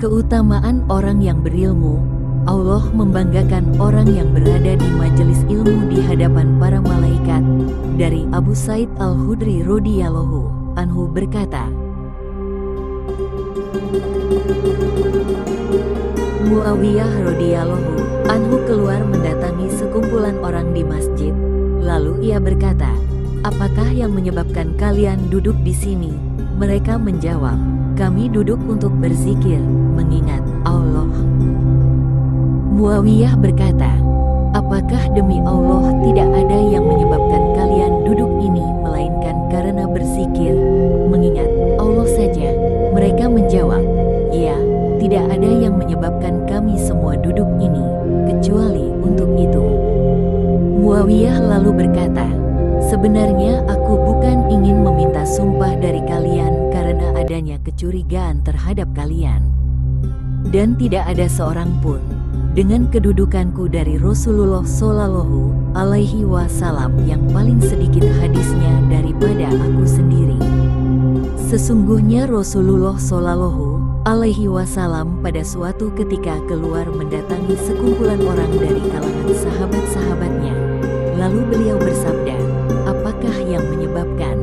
Keutamaan orang yang berilmu, Allah membanggakan orang yang berada di majelis ilmu di hadapan para malaikat. Dari Abu Said Al-Hudri radhiyallahu anhu berkata, Muawiyah radhiyallahu anhu keluar mendatangi sekumpulan orang di masjid. Lalu ia berkata, "Apakah yang menyebabkan kalian duduk di sini?" Mereka menjawab, "Kami duduk untuk berzikir, mengingat Allah." Muawiyah berkata, Apakah demi Allah tidak ada yang menyebabkan kalian duduk ini melainkan karena berzikir, mengingat Allah saja? Mereka menjawab, Ya, tidak ada yang menyebabkan kami semua duduk ini, kecuali untuk itu. Muawiyah lalu berkata, Sebenarnya aku bukan ingin meminta sumpah dari kalian karena adanya kecurigaan terhadap kalian. Dan tidak ada seorang pun dengan kedudukanku dari Rasulullah Shallallahu Alaihi Wasallam yang paling sedikit hadisnya daripada aku sendiri. Sesungguhnya Rasulullah Shallallahu Alaihi Wasallam pada suatu ketika keluar mendatangi sekumpulan orang dari kalangan sahabat-sahabatnya. Lalu beliau bersabda, menyebabkan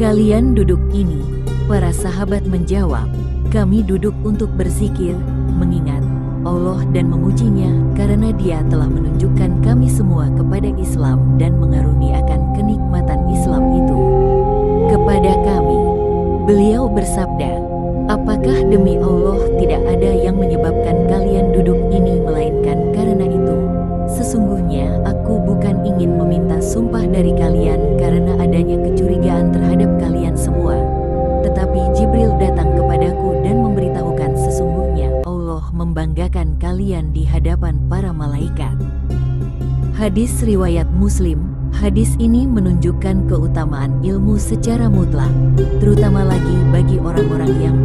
kalian duduk ini? Para sahabat menjawab, kami duduk untuk berzikir, mengingat Allah dan memujinya karena dia telah menunjukkan kami semua kepada Islam dan mengaruniakan kenikmatan Islam itu kepada kami. Beliau bersabda, apakah demi Allah tidak ada yang menyebabkan kalian duduk membanggakan kalian di hadapan para malaikat. Hadis riwayat Muslim, hadis ini menunjukkan keutamaan ilmu secara mutlak, terutama lagi bagi orang-orang yang